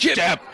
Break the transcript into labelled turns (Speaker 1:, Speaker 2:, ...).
Speaker 1: Jab.